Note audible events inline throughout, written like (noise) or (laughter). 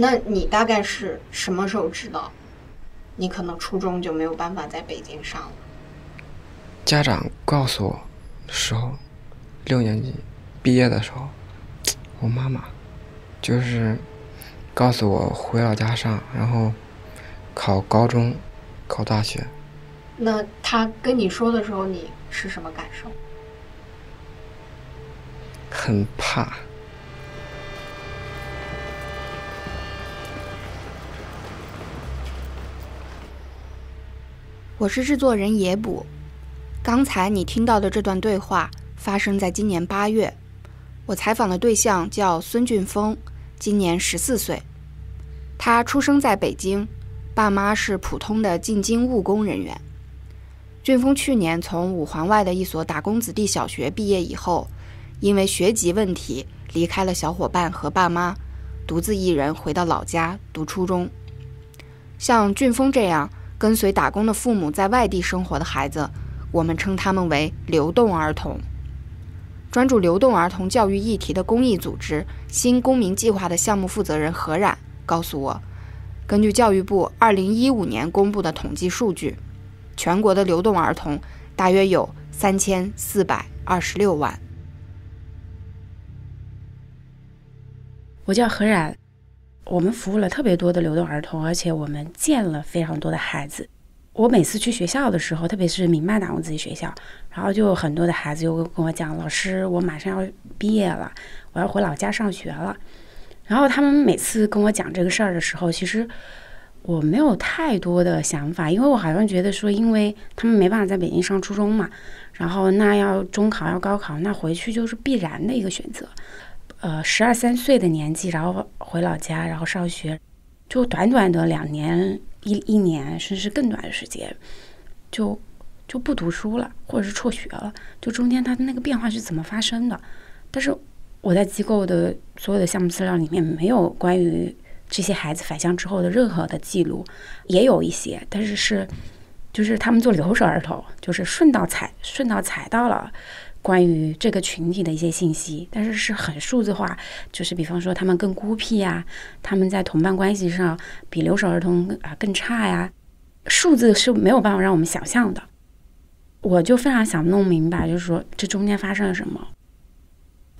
那你大概是什么时候知道，你可能初中就没有办法在北京上了？家长告诉我的时候，六年级毕业的时候，(tsk) 我妈妈就是告诉我回老家上，然后考高中、考大学。那他跟你说的时候，你是什么感受？很怕。我是制作人野捕。刚才你听到的这段对话发生在今年八月。我采访的对象叫孙俊峰，今年十四岁。他出生在北京，爸妈是普通的进京务工人员。俊峰去年从五环外的一所打工子弟小学毕业以后，因为学籍问题离开了小伙伴和爸妈，独自一人回到老家读初中。像俊峰这样。跟随打工的父母在外地生活的孩子，我们称他们为流动儿童。专注流动儿童教育议题的公益组织新公民计划的项目负责人何冉告诉我，根据教育部2015年公布的统计数据，全国的流动儿童大约有3426万。我叫何冉。我们服务了特别多的流动儿童，而且我们见了非常多的孩子。我每次去学校的时候，特别是民办打工子弟学校，然后就有很多的孩子就跟我讲：“老师，我马上要毕业了，我要回老家上学了。”然后他们每次跟我讲这个事儿的时候，其实我没有太多的想法，因为我好像觉得说，因为他们没办法在北京上初中嘛，然后那要中考要高考，那回去就是必然的一个选择。呃，十二三岁的年纪，然后回老家，然后上学，就短短的两年一一年，甚至更短的时间，就就不读书了，或者是辍学了。就中间他的那个变化是怎么发生的？但是我在机构的所有的项目资料里面没有关于这些孩子返乡之后的任何的记录，也有一些，但是是就是他们做留守儿童，就是顺道踩顺道踩到了。关于这个群体的一些信息，但是是很数字化，就是比方说他们更孤僻呀，他们在同伴关系上比留守儿童啊更差呀，数字是没有办法让我们想象的。我就非常想弄明白，就是说这中间发生了什么。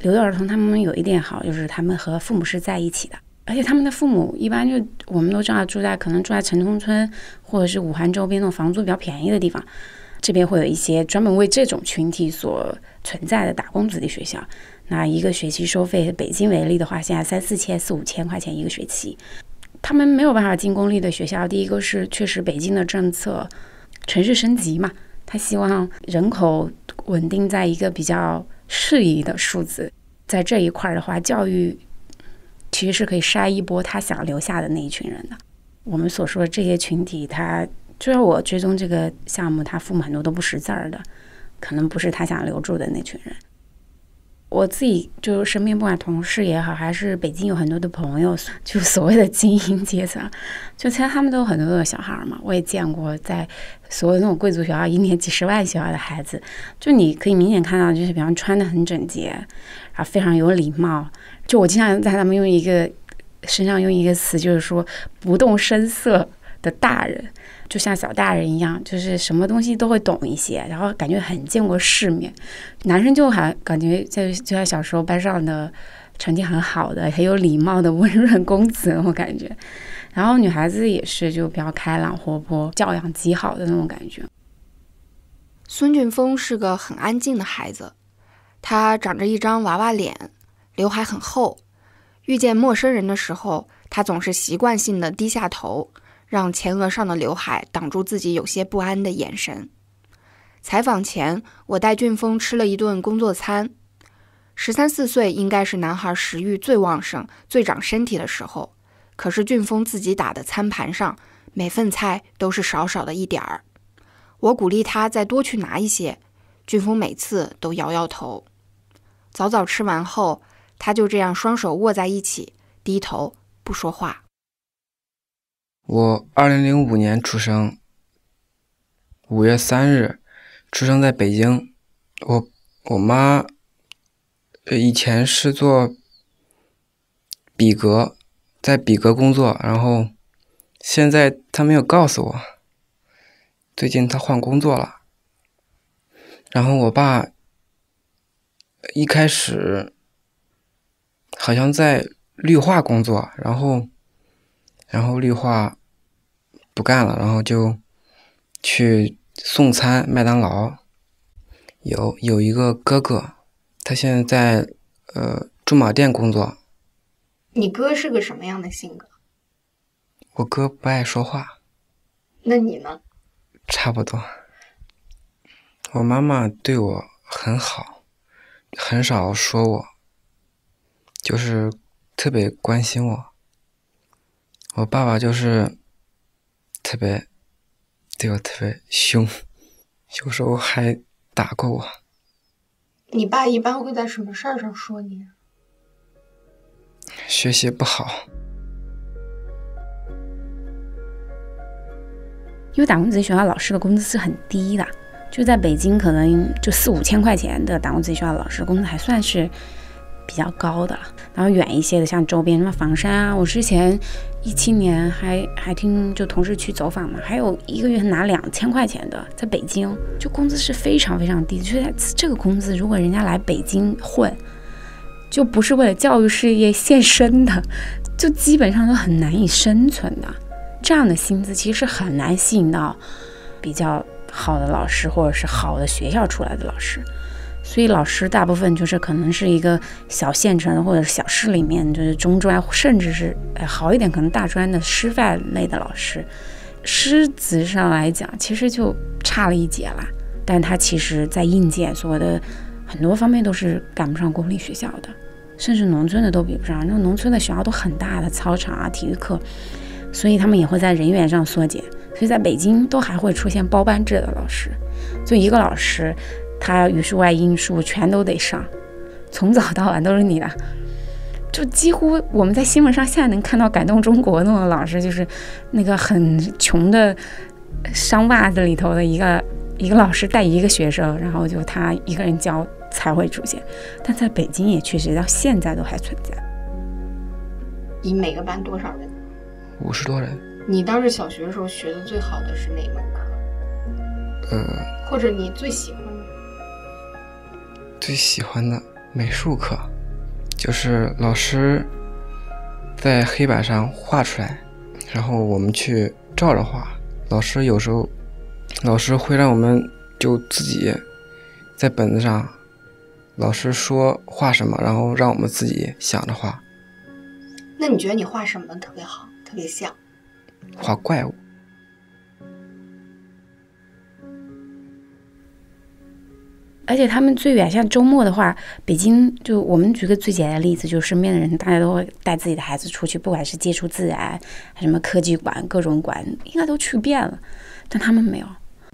留守儿童他们有一点好，就是他们和父母是在一起的，而且他们的父母一般就我们都知道住在可能住在城中村或者是五环周边那种房租比较便宜的地方。这边会有一些专门为这种群体所存在的打工子弟学校，那一个学期收费，北京为例的话，现在三四千、四五千块钱一个学期。他们没有办法进公立的学校，第一个是确实北京的政策，城市升级嘛，他希望人口稳定在一个比较适宜的数字，在这一块儿的话，教育其实是可以筛一波他想留下的那一群人的。我们所说的这些群体，他。就是我追踪这个项目，他父母很多都不识字儿的，可能不是他想留住的那群人。我自己就身边不管同事也好，还是北京有很多的朋友，就所谓的精英阶层，就其实他们都有很多的小孩儿嘛。我也见过在所有那种贵族学校，一年几十万学校的孩子，就你可以明显看到，就是比方穿的很整洁，然后非常有礼貌。就我经常在他们用一个身上用一个词，就是说不动声色大人。就像小大人一样，就是什么东西都会懂一些，然后感觉很见过世面。男生就还感觉在就像小时候班上的成绩很好的、很有礼貌的 (laughs) 温润公子，我感觉。然后女孩子也是就比较开朗活泼、教养极好的那种感觉。孙俊峰是个很安静的孩子，他长着一张娃娃脸，刘海很厚。遇见陌生人的时候，他总是习惯性的低下头。让前额上的刘海挡住自己有些不安的眼神。采访前，我带俊峰吃了一顿工作餐。十三四岁应该是男孩食欲最旺盛、最长身体的时候，可是俊峰自己打的餐盘上，每份菜都是少少的一点儿。我鼓励他再多去拿一些，俊峰每次都摇摇头。早早吃完后，他就这样双手握在一起，低头不说话。我二零零五年出生，五月三日出生在北京。我我妈以前是做笔格，在比格工作，然后现在他没有告诉我，最近他换工作了。然后我爸一开始好像在绿化工作，然后然后绿化不干了，然后就去送餐麦当劳。有有一个哥哥，他现在在呃驻马店工作。你哥是个什么样的性格？我哥不爱说话。那你呢？差不多。我妈妈对我很好，很少说我，就是特别关心我。我爸爸就是特别对我特别凶，有时候还打过我。你爸一般会在什么事儿上说你？学习不好。因为打工子弟学校老师的工资是很低的。就在北京，可能就四五千块钱的打工子弟学校老师工资还算是比较高的。然后远一些的，像周边什么房山啊，我之前一七年还还听就同事去走访嘛，还有一个月拿两千块钱的，在北京就工资是非常非常低。就在这个工资，如果人家来北京混，就不是为了教育事业献身的，就基本上都很难以生存的。这样的薪资其实很难吸引到比较。好的老师，或者是好的学校出来的老师，所以老师大部分就是可能是一个小县城或者小市里面，就是中专，甚至是呃好一点，可能大专的师范类的老师，师资上来讲，其实就差了一截啦。但他其实在硬件所有的很多方面都是赶不上公立学校的，甚至农村的都比不上。那农村的学校都很大的操场啊，体育课，所以他们也会在人员上缩减。所以在北京都还会出现包班制的老师，就一个老师，他语数外英数全都得上，从早到晚都是你的，就几乎我们在新闻上现在能看到感动中国那种老师，就是那个很穷的商袜子里头的一个一个老师带一个学生，然后就他一个人教才会出现，但在北京也确实到现在都还存在。你每个班多少人？五十多人。你当时小学的时候学的最好的是哪门课？嗯，或者你最喜欢的？最喜欢的美术课，就是老师在黑板上画出来，然后我们去照着画。老师有时候，老师会让我们就自己在本子上，老师说画什么，然后让我们自己想着画。那你觉得你画什么特别好，特别像？画怪物，而且他们最远，像周末的话，北京就我们举个最简单的例子，就身边的人，大家都会带自己的孩子出去，不管是接触自然，还什么科技馆、各种馆，应该都去遍了。但他们没有，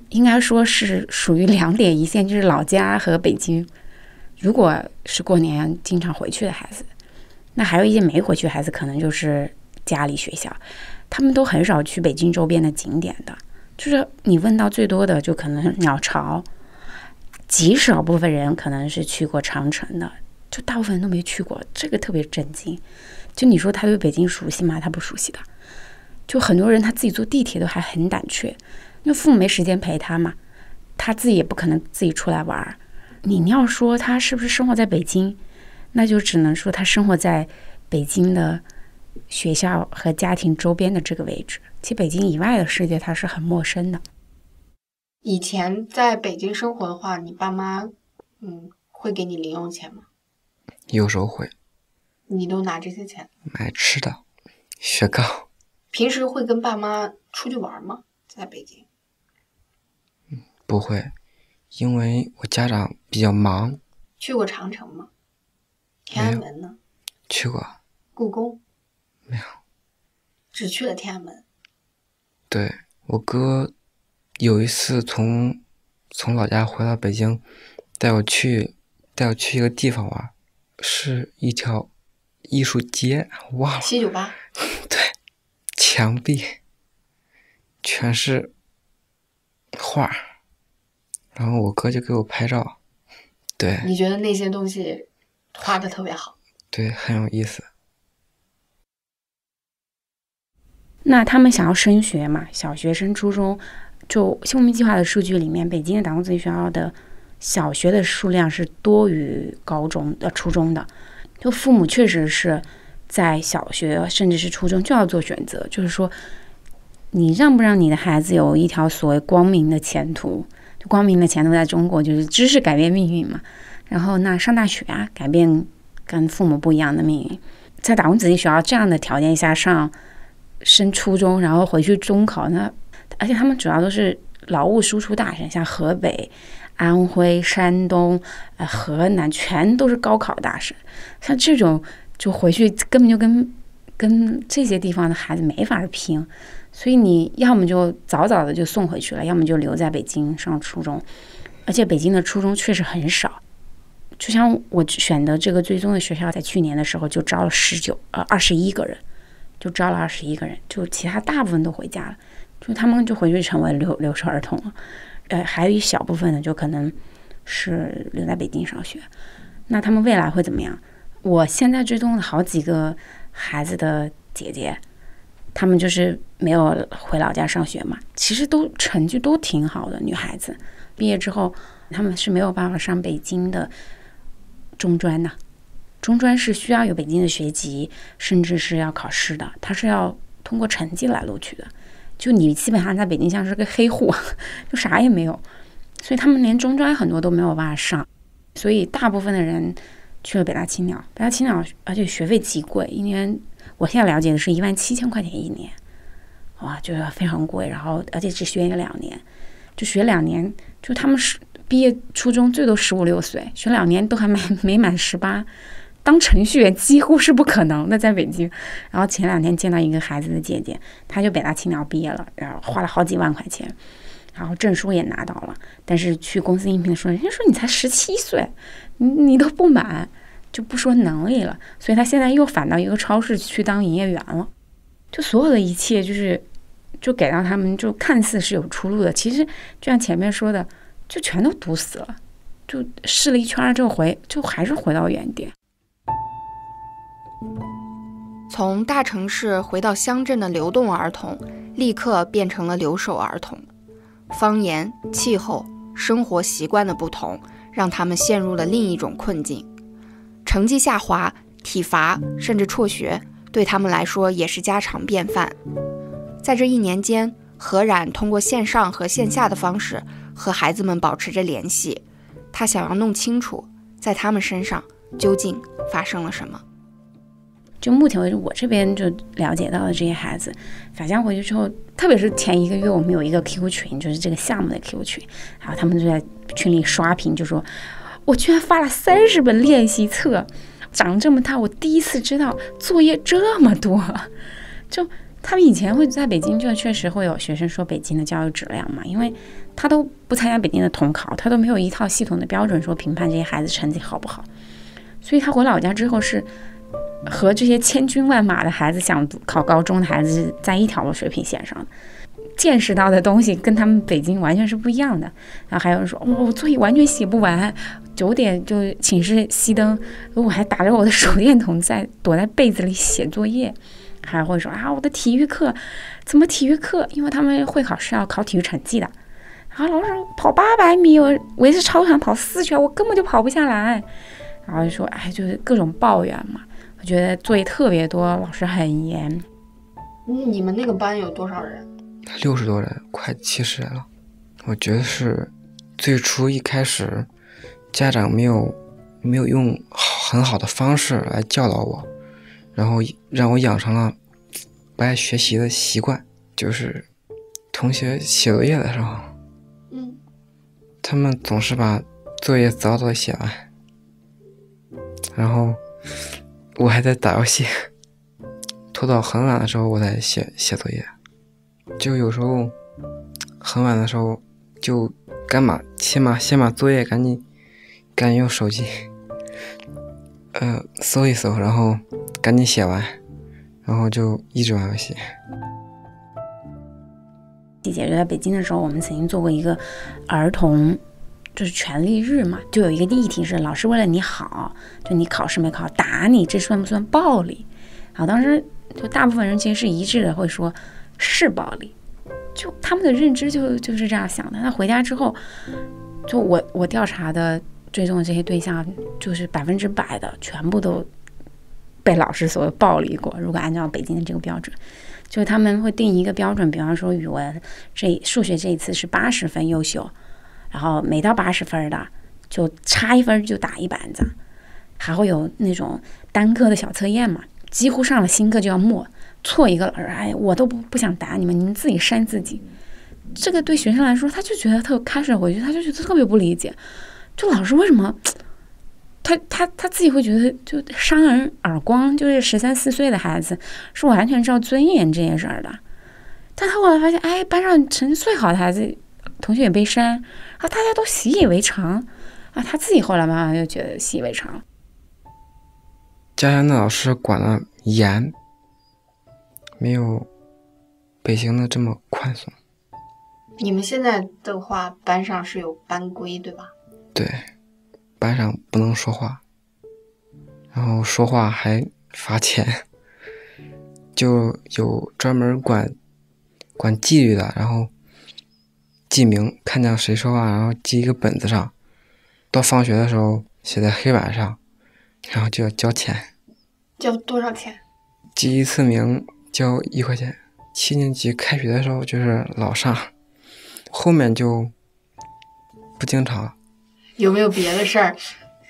应该说是属于两点一线，就是老家和北京。如果是过年经常回去的孩子，那还有一些没回去孩子，可能就是家里学校。他们都很少去北京周边的景点的，就是你问到最多的，就可能鸟巢，极少部分人可能是去过长城的，就大部分人都没去过，这个特别震惊。就你说他对北京熟悉吗？他不熟悉的。就很多人他自己坐地铁都还很胆怯，因为父母没时间陪他嘛，他自己也不可能自己出来玩儿。你要说他是不是生活在北京，那就只能说他生活在北京的。学校和家庭周边的这个位置，其实北京以外的世界他是很陌生的。以前在北京生活的话，你爸妈嗯会给你零用钱吗？有时候会。你都拿这些钱买吃的、雪糕。平时会跟爸妈出去玩吗？在北京？嗯，不会，因为我家长比较忙。去过长城吗？天安门呢？去过。故宫？没有，只去了天安门。对我哥有一次从从老家回到北京，带我去带我去一个地方玩，是一条艺术街，忘了。七九八。对，墙壁全是画，然后我哥就给我拍照。对。你觉得那些东西画的特别好？(laughs) 对，很有意思。那他们想要升学嘛，小学升初中，就新文明计划的数据里面，北京的打工子弟学校的小学的数量是多于高中的、初中的。就父母确实是在小学甚至是初中就要做选择，就是说，你让不让你的孩子有一条所谓光明的前途？就光明的前途在中国就是知识改变命运嘛。然后那上大学啊，改变跟父母不一样的命运。在打工子弟学校这样的条件下上升初中，然后回去中考，那而且他们主要都是劳务输出大省，像河北、安徽、山东、呃河南，全都是高考大省。像这种就回去根本就跟跟这些地方的孩子没法拼，所以你要么就早早的就送回去了，要么就留在北京上初中。而且北京的初中确实很少。就像我选的这个最终的学校，在去年的时候就招了十九呃二十一个人，就招了二十一个人，就其他大部分都回家了，就他们就回去成为留留守儿童了，呃，还有一小部分呢，就可能是留在北京上学。那他们未来会怎么样？我现在追踪了好几个孩子的姐姐，他们就是没有回老家上学嘛，其实都成绩都挺好的女孩子，毕业之后他们是没有办法上北京的。中专的，中专是需要有北京的学籍，甚至是要考试的，它是要通过成绩来录取的。就你基本上在北京像是个黑户，(laughs) 就啥也没有，所以他们连中专很多都没有办法上。所以大部分的人去了北大青鸟，北大青鸟而且学费极贵，一年我现在了解的是一万七千块钱一年，哇，就是非常贵。然后而且只学两年，就学两年，就他们是。毕业初中最多十五六岁，学两年都还没没满十八，当程序员几乎是不可能的，在北京。然后前两天见到一个孩子的姐姐，她就北大青鸟毕业了，然后花了好几万块钱，然后证书也拿到了，但是去公司应聘的时候，人家说你才十七岁，你你都不满，就不说能力了。所以她现在又返到一个超市去当营业员了。就所有的一切，就是就给到他们，就看似是有出路的，其实就像前面说的。就全都堵死了，就试了一圈之后回，就还是回到原点。从大城市回到乡镇的流动儿童，立刻变成了留守儿童。方言、气候、生活习惯的不同，让他们陷入了另一种困境。成绩下滑、体罚，甚至辍学，对他们来说也是家常便饭。在这一年间，何冉通过线上和线下的方式。和孩子们保持着联系，他想要弄清楚，在他们身上究竟发生了什么。就目前为止，我这边就了解到的这些孩子返乡回去之后，特别是前一个月，我们有一个 QQ 群，就是这个项目的 QQ 群，然后他们就在群里刷屏，就说：“我居然发了三十本练习册，长这么大，我第一次知道作业这么多。(laughs) ”就他们以前会在北京，就确实会有学生说北京的教育质量嘛，因为。他都不参加北京的统考，他都没有一套系统的标准说评判这些孩子成绩好不好，所以他回老家之后是和这些千军万马的孩子想考高中的孩子在一条水平线上，见识到的东西跟他们北京完全是不一样的。然后还有人说，我作业完全写不完，九点就寝室熄灯，我还打着我的手电筒在躲在被子里写作业，还会说啊，我的体育课怎么体育课？因为他们会考试要考体育成绩的。然后，老师跑八百米，我我是超想跑四圈，我根本就跑不下来。然后就说，哎，就是各种抱怨嘛。我觉得作业特别多，老师很严。你们那个班有多少人？六十多人，快七十人了。我觉得是最初一开始，家长没有没有用很好的方式来教导我，然后让我养成了不爱学习的习惯，就是同学写作业的时候。嗯他们总是把作业早早写完，然后我还在打游戏，(laughs) 拖到很晚的时候我才写写作业。就有时候很晚的时候，就干嘛先把先把作业赶紧赶紧用手机，(laughs) 呃搜一搜，然后赶紧写完，然后就一直玩游戏。姐姐就在北京的时候，我们曾经做过一个儿童，就是权利日嘛，就有一个议题是老师为了你好，就你考试没考打你，这算不算暴力？然后当时就大部分人其实是一致的，会说是暴力，就他们的认知就就是这样想的。那回家之后，就我我调查的追踪的这些对象，就是百分之百的全部都被老师所谓暴力过。如果按照北京的这个标准，就是他们会定一个标准，比方说语文这数学这一次是八十分优秀，然后没到八十分的就差一分就打一板子，还会有那种单科的小测验嘛。几乎上了新课就要默，错一个老师，哎，我都不不想打你们，你们自己扇自己。这个对学生来说，他就觉得特开始回去，他就觉得特别不理解，就老师为什么，他他他自己会觉得就扇人耳光，就是十三四岁的孩子是完全知道尊严这件事儿的。但他后来发现，哎，班上成绩最好的孩子，同学也被删，啊，大家都习以为常，啊，他自己后来慢慢就觉得习以为常。家乡的老师管的严，没有北京的这么宽松。你们现在的话，班上是有班规对吧？对，班上不能说话，然后说话还罚钱，(laughs) 就有专门管管纪律的，然后记名，看见谁说话，然后记一个本子上，到放学的时候写在黑板上。然后就要交钱，交多少钱？记一次名交一块钱。七年级开学的时候就是老上，后面就不经常。有没有别的事儿，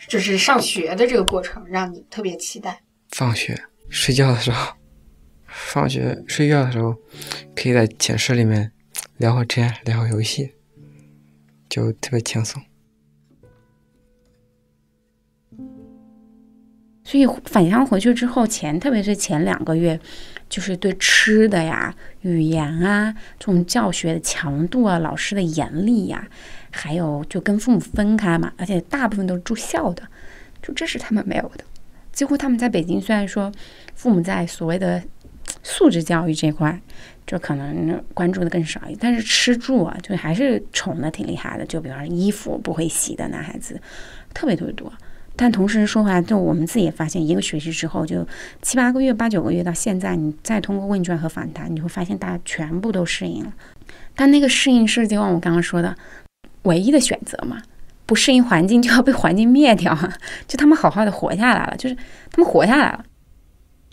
就是上学的这个过程让你特别期待？放学睡觉的时候，放学睡觉的时候，可以在寝室里面聊会天，聊会游戏，就特别轻松。所以返乡回去之后，前特别是前两个月，就是对吃的呀、语言啊这种教学的强度啊、老师的严厉呀，还有就跟父母分开嘛，而且大部分都是住校的，就这是他们没有的。几乎他们在北京，虽然说父母在所谓的素质教育这块，就可能关注的更少一但是吃住啊，就还是宠的挺厉害的。就比方说衣服不会洗的男孩子，特别特别多。但同时说回来，就我们自己也发现，一个学期之后，就七八个月、八九个月到现在，你再通过问卷和访谈，你会发现大家全部都适应了。但那个适应是就像我刚刚说的，唯一的选择嘛，不适应环境就要被环境灭掉！就他们好好的活下来了，就是他们活下来了。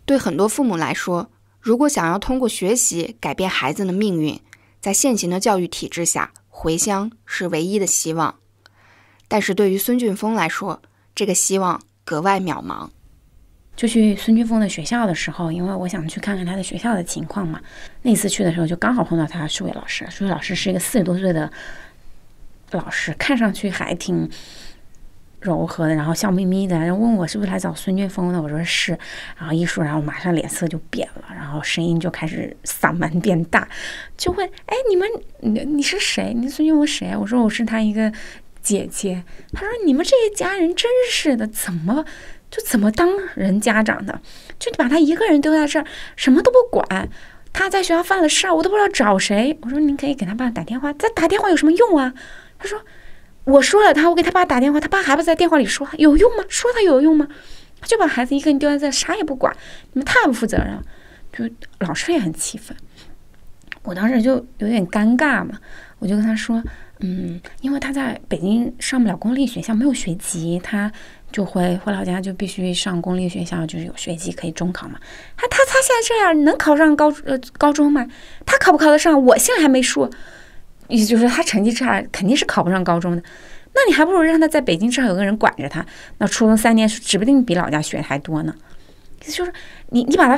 对很多父母来说，如果想要通过学习改变孩子的命运，在现行的教育体制下，回乡是唯一的希望。但是对于孙俊峰来说，这个希望格外渺茫。就去孙俊峰的学校的时候，因为我想去看看他的学校的情况嘛。那次去的时候，就刚好碰到他数学老师。数学老师是一个四十多岁的老师，看上去还挺柔和的，然后笑眯眯的，然后问我是不是来找孙俊峰的。我说是，然后一说，然后马上脸色就变了，然后声音就开始嗓门变大，就会哎，你们你你是谁？你孙俊峰谁？我说我是他一个。姐姐，他说：“你们这一家人真是的，怎么就怎么当人家长的？就把他一个人丢在这儿，什么都不管。他在学校犯了事儿，我都不知道找谁。我说您可以给他爸打电话，再打电话有什么用啊？他说：我说了他，我给他爸打电话，他爸还不在电话里说有用吗？说他有用吗？他就把孩子一个人丢在这，啥也不管。你们太不负责任了。就老师也很气愤。我当时就有点尴尬嘛，我就跟他说。”嗯，因为他在北京上不了公立学校，没有学籍，他就回回老家，就必须上公立学校，就是有学籍可以中考嘛。他他他现在这样能考上高呃高中吗？他考不考得上？我现在还没说，意思就是他成绩差，肯定是考不上高中的。那你还不如让他在北京至少有个人管着他。那初中三年指不定比老家学的还多呢。意思就是你你把他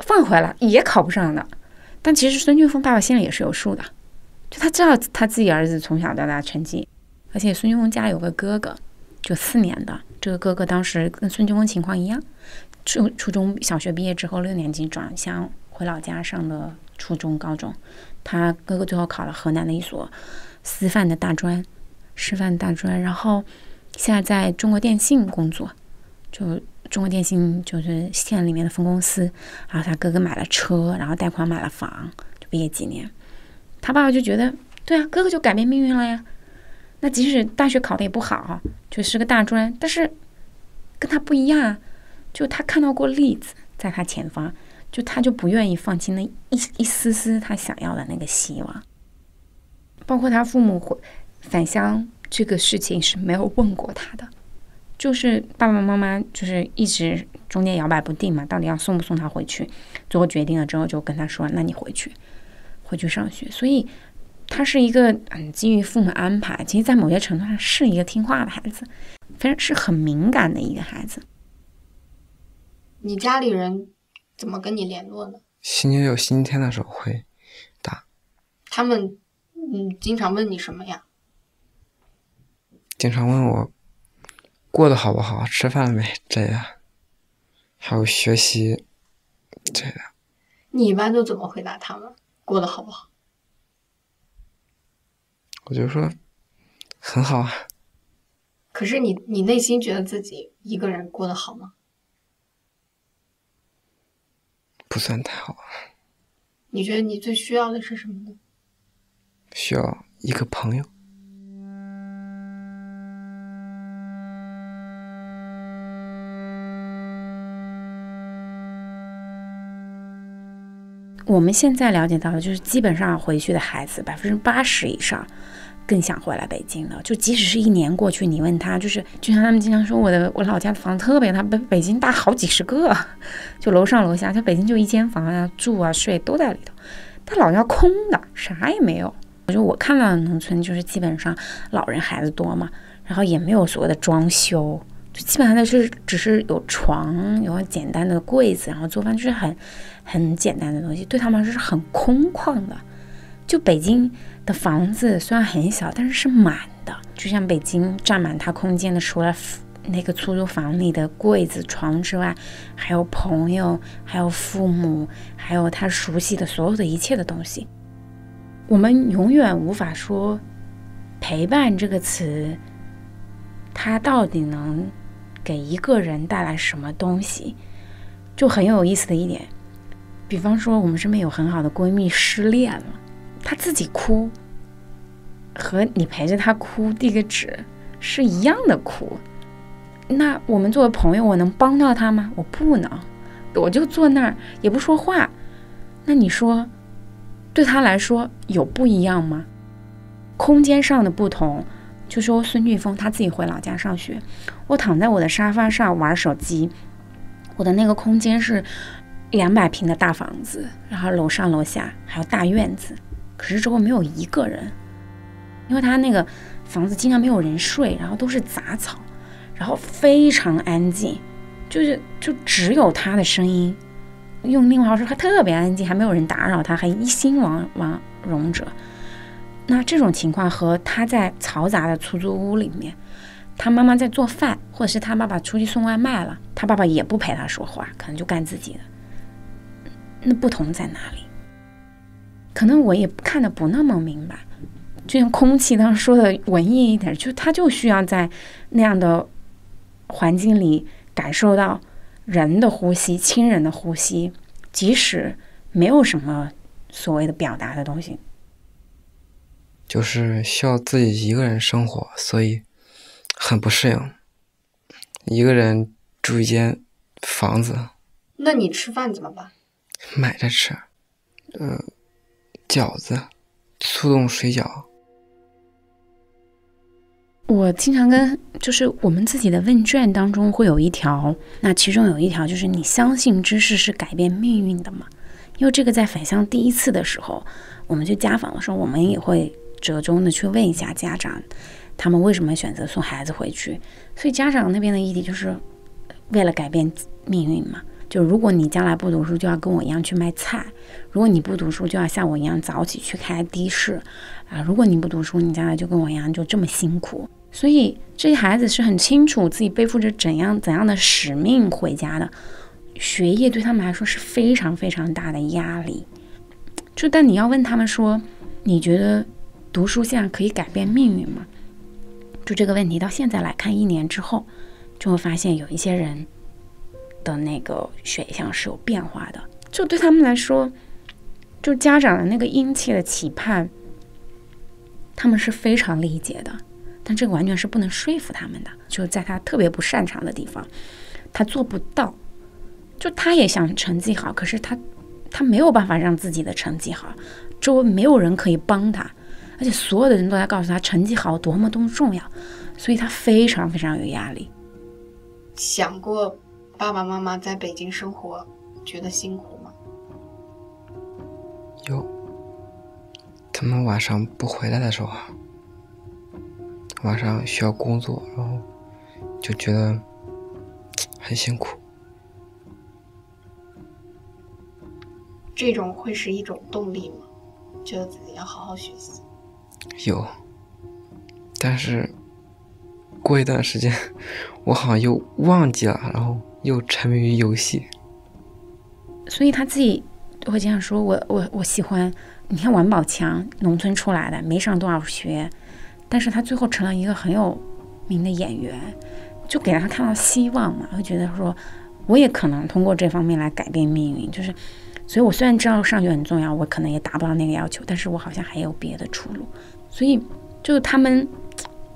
放回来也考不上的。但其实孙俊峰爸爸心里也是有数的。就他知道他自己儿子从小到大成绩，而且孙俊峰家有个哥哥，就四年的这个哥哥当时跟孙俊峰情况一样，初初中小学毕业之后六年级转乡回老家上的初中高中，他哥哥最后考了河南的一所师范的大专，师范大专，然后现在在中国电信工作，就中国电信就是县里面的分公司，然后他哥哥买了车，然后贷款买了房，就毕业几年。他爸爸就觉得，对啊，哥哥就改变命运了呀。那即使大学考的也不好，就是个大专，但是跟他不一样啊，就他看到过例子，在他前方，就他就不愿意放弃那一一丝丝他想要的那个希望。包括他父母回返乡这个事情是没有问过他的，就是爸爸妈妈就是一直中间摇摆不定嘛，到底要送不送他回去？最后决定了之后，就跟他说：“那你回去，回去上学。”所以他是一个嗯，基于父母安排，其实，在某些程度上是一个听话的孩子，非常是很敏感的一个孩子。你家里人怎么跟你联络呢？星期六、星期天的时候会打，他们嗯，经常问你什么呀？经常问我过得好不好，吃饭了没这样，还有学习这样。你一般都怎么回答他们？过得好不好？我就说很好啊。可是你你内心觉得自己一个人过得好吗？不算太好，你觉得你最需要的是什么呢？需要一个朋友。我们现在了解到的，就是基本上回去的孩子，百分之八十以上更想回来北京了。就即使是一年过去，你问他，就是就像他们经常说，我的我老家的房特别大，北北京大好几十个，就楼上楼下，在北京就一间房啊，住啊睡都在里头。他老家空的，啥也没有。我就我看到的农村，就是基本上老人孩子多嘛，然后也没有所谓的装修，就基本上就是只是有床，有简单的柜子，然后做饭就是很很简单的东西，对他们来说是很空旷的。就北京的房子虽然很小，但是是满的，就像北京占满它空间的，除了那个出租房里的柜子、床之外，还有朋友，还有父母，还有他熟悉的所有的一切的东西。我们永远无法说“陪伴”这个词，它到底能给一个人带来什么东西？就很有意思的一点，比方说，我们身边有很好的闺蜜失恋了，他自己哭，和你陪着他哭递个纸是一样的哭。那我们作为朋友，我能帮到他吗？我不能，我就坐那儿也不说话。那你说？对他来说有不一样吗？空间上的不同，就说孙俊峰他自己回老家上学，我躺在我的沙发上玩手机，我的那个空间是两百平的大房子，然后楼上楼下还有大院子，可是周围没有一个人，因为他那个房子经常没有人睡，然后都是杂草，然后非常安静，就是就只有他的声音。用另外话说，他特别安静，还没有人打扰他，还一心往往容着。那这种情况和他在嘈杂的出租屋里面，他妈妈在做饭，或者是他爸爸出去送外卖了，他爸爸也不陪他说话，可能就干自己的。那不同在哪里？可能我也看的不那么明白。就像空气，当时说的文艺一点，就他就需要在那样的环境里感受到。人的呼吸，亲人的呼吸，即使没有什么所谓的表达的东西，就是需要自己一个人生活，所以很不适应。一个人住一间房子，那你吃饭怎么办？买着吃，呃，饺子、速冻水饺。我经常跟就是我们自己的问卷当中会有一条，那其中有一条就是你相信知识是改变命运的吗？因为这个在返乡第一次的时候，我们去家访的时候，我们也会折中的去问一下家长，他们为什么选择送孩子回去。所以家长那边的议题就是为了改变命运嘛，就如果你将来不读书，就要跟我一样去卖菜；如果你不读书，就要像我一样早起去开的士啊；如果你不读书，你将来就跟我一样就这么辛苦。所以这些孩子是很清楚自己背负着怎样怎样的使命回家的，学业对他们来说是非常非常大的压力。就但你要问他们说，你觉得读书现在可以改变命运吗？就这个问题到现在来看，一年之后就会发现有一些人的那个选项是有变化的。就对他们来说，就家长的那个殷切的期盼，他们是非常理解的。但这个完全是不能说服他们的，就在他特别不擅长的地方，他做不到。就他也想成绩好，可是他他没有办法让自己的成绩好，周围没有人可以帮他，而且所有的人都在告诉他成绩好多么多么重要，所以他非常非常有压力。想过爸爸妈妈在北京生活觉得辛苦吗？有，他们晚上不回来的时候，晚上需要工作，然后就觉得很辛苦。这种会是一种动力吗？觉得自己要好好学习。有，但是过一段时间，(laughs) 我好像又忘记了，然后又沉迷于游戏。所以他自己会经常说：“我我我喜欢，你看王宝强，农村出来的，没上多少学，但是他最后成了一个很有名的演员，就给他看到希望嘛，会觉得说，我也可能通过这方面来改变命运，就是。”所以，我虽然知道上学很重要，我可能也达不到那个要求，但是我好像还有别的出路。所以，就他们，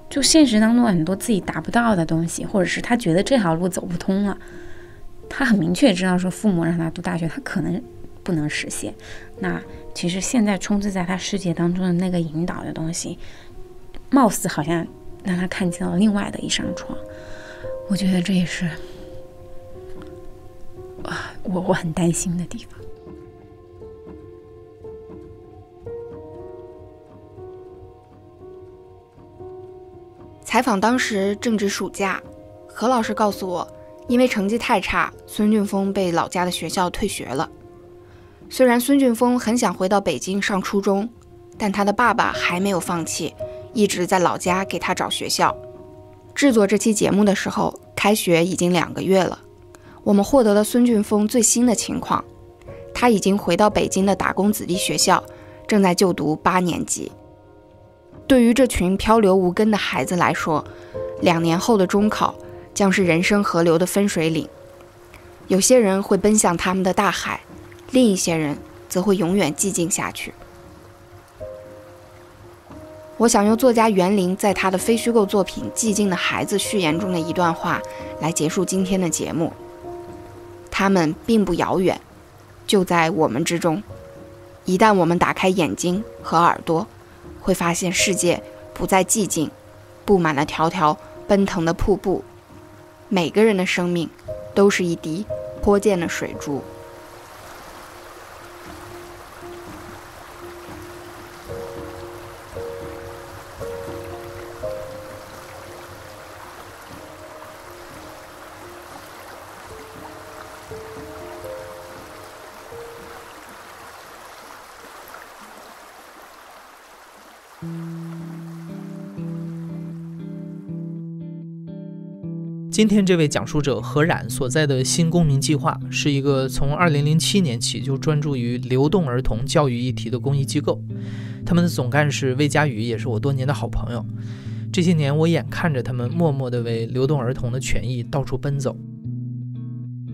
就现实当中很多自己达不到的东西，或者是他觉得这条路走不通了，他很明确知道说父母让他读大学，他可能不能实现。那其实现在充斥在他世界当中的那个引导的东西，貌似好像让他看见了另外的一扇窗。我觉得这也是啊，我我很担心的地方。采访当时正值暑假，何老师告诉我，因为成绩太差，孙俊峰被老家的学校退学了。虽然孙俊峰很想回到北京上初中，但他的爸爸还没有放弃，一直在老家给他找学校。制作这期节目的时候，开学已经两个月了，我们获得了孙俊峰最新的情况，他已经回到北京的打工子弟学校，正在就读八年级。对于这群漂流无根的孩子来说，两年后的中考将是人生河流的分水岭。有些人会奔向他们的大海，另一些人则会永远寂静下去。我想用作家袁林在他的非虚构作品《寂静的孩子》序言中的一段话来结束今天的节目：他们并不遥远，就在我们之中。一旦我们打开眼睛和耳朵。会发现世界不再寂静，布满了条条奔腾的瀑布。每个人的生命都是一滴泼溅的水珠。今天这位讲述者何冉所在的新公民计划，是一个从2007年起就专注于流动儿童教育议题的公益机构。他们的总干事魏佳宇也是我多年的好朋友。这些年，我眼看着他们默默地为流动儿童的权益到处奔走。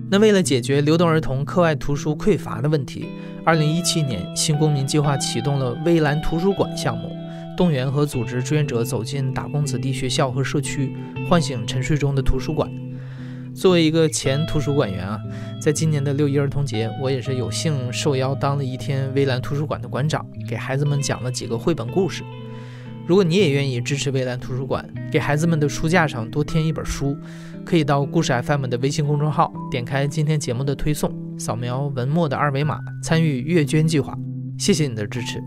那为了解决流动儿童课外图书匮乏的问题，2017年新公民计划启动了微蓝图书馆项目。动员和组织志愿者走进打工子弟学校和社区，唤醒沉睡中的图书馆。作为一个前图书馆员啊，在今年的六一儿童节，我也是有幸受邀当了一天微蓝图书馆的馆长，给孩子们讲了几个绘本故事。如果你也愿意支持微蓝图书馆，给孩子们的书架上多添一本书，可以到故事 FM 的微信公众号，点开今天节目的推送，扫描文末的二维码，参与月捐计划。谢谢你的支持。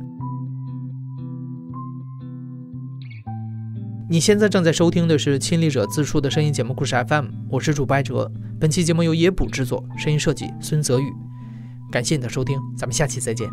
你现在正在收听的是亲历者自述的声音节目故事 FM，我是主播哲。本期节目由野捕制作，声音设计孙泽宇。感谢你的收听，咱们下期再见。